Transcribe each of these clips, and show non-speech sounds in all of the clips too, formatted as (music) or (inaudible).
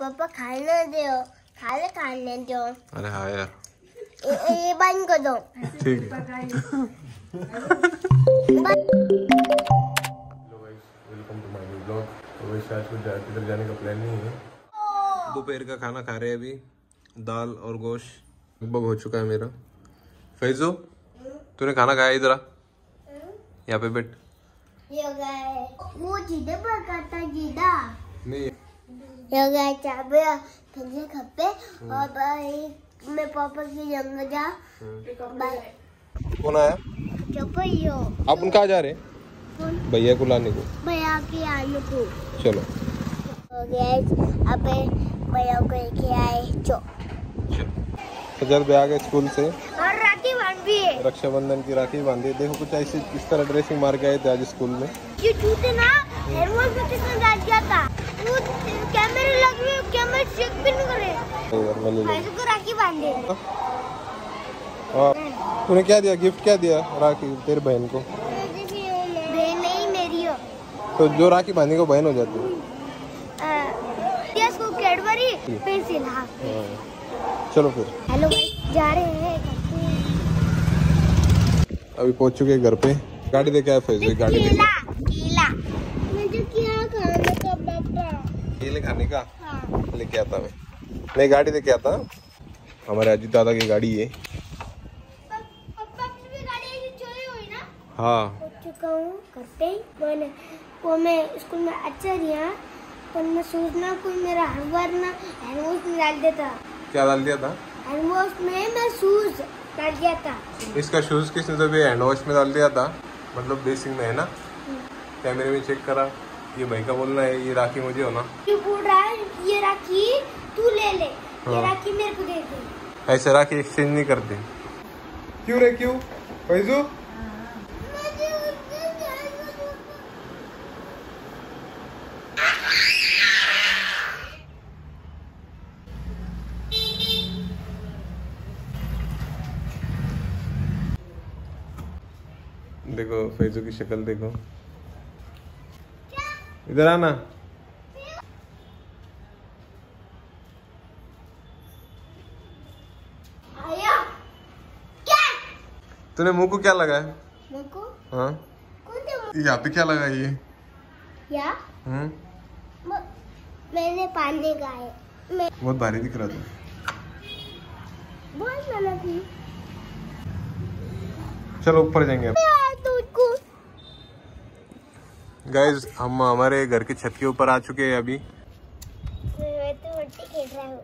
पापा खाने दो खाने खाने दो। अरे हाँ यार ये ये बंद कर दो। ठीक है। Welcome to my new blog तो वैसे आज कुछ जा- किधर जाने का प्लान नहीं है दोपहर का खाना खा रहे हैं अभी। दाल और गोश्त लगभग हो चुका है मेरा। फैजो तूने खाना खाया इधर आ। यहाँ पे बैठ। ये गए वो जिधे पर करता नहीं ये गए चाबे पंजे खप्पे और भाई मैं पापा की जंग जा भाई कौन आया आप कहाँ जा रहे भैया को लाने को भैया की आलू को चलो अबे भैया को लेके आए चो भी आ गए स्कूल से और भी है। रक्षाबंधन की राखी बांधी देखो कुछ ऐसे इस तरह ड्रेसिंग मार के आए थे आज स्कूल में। ये जूते ना हेलमेट में किसने डाल दिया था। वो कैमरे लगे हुए कैमरे चेक भी नहीं करे। लोग। ऐसे को राखी बांधे। हाँ। तूने क्या दिया? गिफ्ट क्या दिया? राखी तेरे बहन को। बहन नहीं मेरी हो। तो जो राखी बांधी को बहन हो जाती है। Cadbury pencil. हाँ। हाँ। चलो फिर। हेलो गाइस जा रहे हैं। अभी पहुँच चुके हैं घर पे। गाड़ी देखा आए फैज गाड़ी देखे। केला। केला मुझे क्या खाने का पापा? केले खाने का? हाँ। लेके आता मैं। नहीं गाड़ी देके आता। हमारे अजीत दादा की गाड़ी है। पापा की भी गाड़ी ऐसी चोरी हुई ना? हाँ। हो चुका हूँ करते ही। मैंने वो मैं स्कूल में अच्छा दिया पर मैं सोचना कोई मेरा हर बार ना हैंड वॉश में डाल देता। क्या डाल दिया था? हैंड वॉश में मैं शूज़। डाल दिया था। इसका शूज़ किसने तो भी हैंड वॉश में डाल दिया था? मतलब बेसिंग में है ना? कैमरे में चेक करा ये भाई का बोलना है ये राखी मुझे होना। ये बोल रहा है ये राखी तू ले ले। ये हाँ। राखी मेरे को दे दे। ऐसे राखी एक्सचेंज नहीं करते। क्यों रे क्यों? फैजू? देखो फैजू की शक्ल देखो। इधर आना। क्या? तूने मुँह को क्या लगाया हाँ? यहाँ पे क्या लगा ये? या? हम्म। मैंने पानी गाए मैं बहुत भारी दिख रहा था। बहुत चलो ऊपर जाएँगे। गाइज़ हम हमारे घर की छत के ऊपर आ चुके हैं अभी। मैं तो हूँ।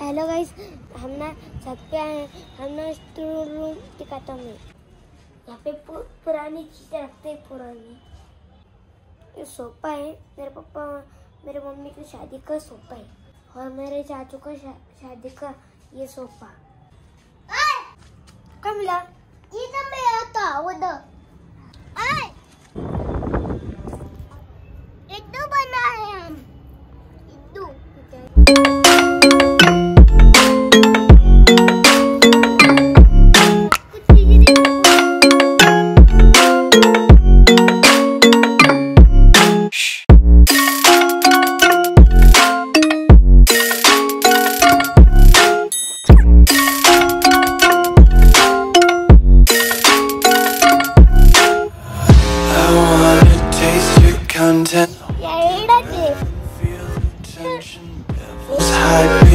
हेलो गाइस हम ना छत पे आए हैं। हम ना स्टोर रूम दिखाता हूँ यहाँ पे पु, पुरानी चीज़ें रखते हैं पुरानी। ये सोफा है मेरे पापा मेरे मम्मी की शादी का सोफा है। और मेरे चाचू का शा, शादी का ये सोफा। कमला ये तो मैं आता वो दो you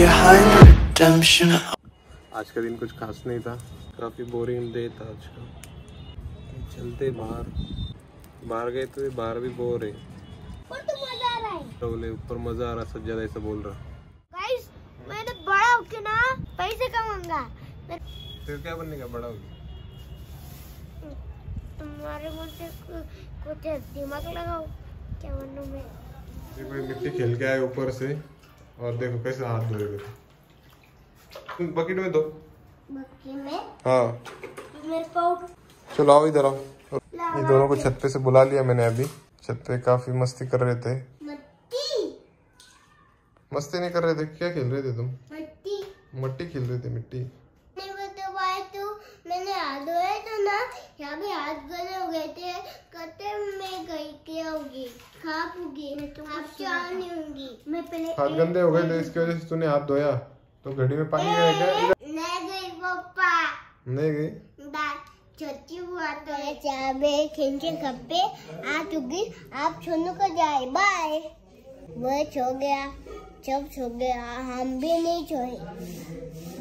आज का दिन कुछ खास नहीं था। काफ़ी बोरिंग डे था आज का। चलते बाहर। बाहर गए तो बाहर भी बोर है। तो मज़ा आ रहा है। बोले ऊपर मज़ा आ रहा सब ज़्यादा ऐसा बोल रहा। गाइस मैंने बड़ा होके ना पैसे कमाऊँगा। फिर क्या बनने का? बड़ा होगी तुम्हारे मुँह से कुछ दिमाग लगाओ। क्या बनूं मैं? मिट्टी खेल के आए ऊपर से। और देखो कैसे हाथ धोए तुम बकेट में दो। बकेट में? हाँ। मेरे चलो आओ इधर आओ। ये दोनों को छत पे से बुला लिया मैंने अभी। छत पे काफ़ी मस्ती कर रहे थे। मस्ती नहीं कर रहे थे। क्या खेल रहे थे तुम? मट्टी। मट्टी खेल रहे थे मिट्टी नहीं बताया तो मैंने हाथ धोया तो ना यहाँ पे हाथ गले हो गए थे कहते मैं गई थी जाऊँगी खाऊँगी अब चाय नहीं होंगी? मैं पहले हाथ गंदे हो गए थे इसकी वजह से तूने हाथ धोया तो घड़ी में पानी गया क्या? नहीं गई पापा नहीं गई? बात छोटी हुआ तो है। में खिंचे कप्पे आज होगी आप सोनू को जाए बाय। वो सो गया सब सो गया हम भी नहीं सोए।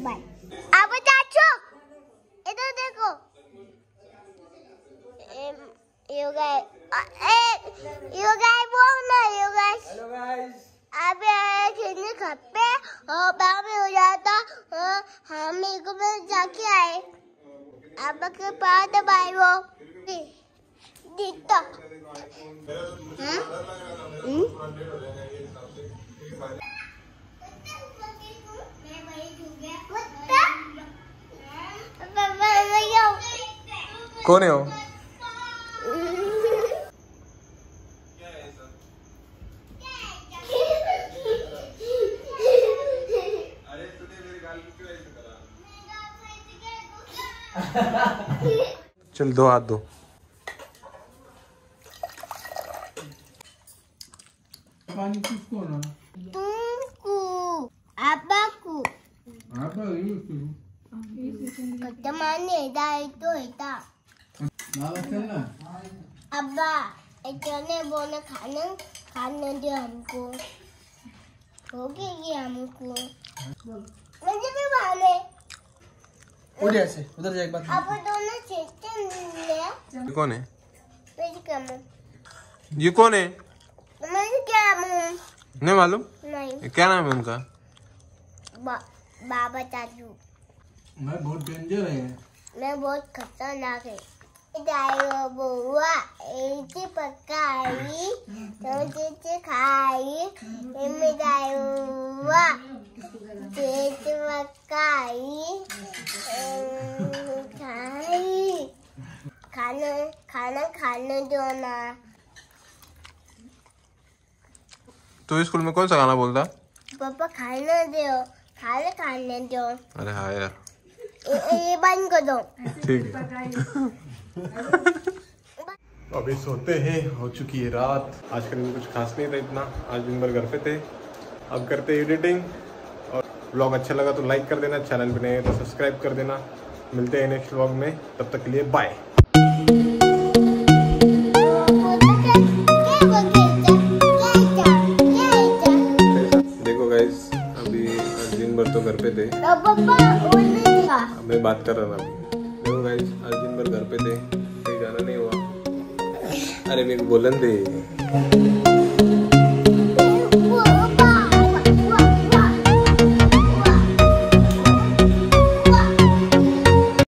बाय। अब चाचू इधर देखो um, you guys, uh, eh, you guys बोल ना you guys. हेलो गाइस अभी आए खेलने घर पे? और बाहर में हो जाता। और हम एक में जाके आए। अब के पास दबाई वो दिखता। हाँ? हम्म? कौन है वो? चल दो हाथ दो पानी किसको ना तुमको abaku apa itu Katamane dah itu itu. malas kan lah Abba, itu ने बोला खाना खाना दे हमको हो गई हमको मुझे भी माने उधर ऐसे उधर जा एक बात अब दोनों चेते ये कौन है? मेरी कम ये कौन है? मेरी क्या मुँह नहीं मालूम। नहीं। क्या नाम है उनका? बा, बाबा चाचू। मैं बहुत डेंजर है। मैं बहुत खतरनाक है। बुआ इसे पकाई तो खाई। जायो बुआ पकाई अम, खाई खाना खाना दो ना तो स्कूल में कौन सा गाना बोलता? पापा खाने दो। खाने खाने दो। अरे हाँ यार। ये ये बंद कर दो। ठीक है। (laughs) अभी सोते हैं हो चुकी है रात। आज का दिन कुछ खास नहीं था इतना। आज दिन भर घर पे थे। अब करते हैं एडिटिंग। और ब्लॉग अच्छा लगा तो लाइक कर देना चैनल पे नए तो सब्सक्राइब कर देना। मिलते हैं नेक्स्ट ब्लॉग में। तब तक के लिए बाय बात कर रहा था देखो गाइस आज दिन भर घर पे थे, कहीं जाना नहीं हुआ। अरे मेरे को बोलन दे।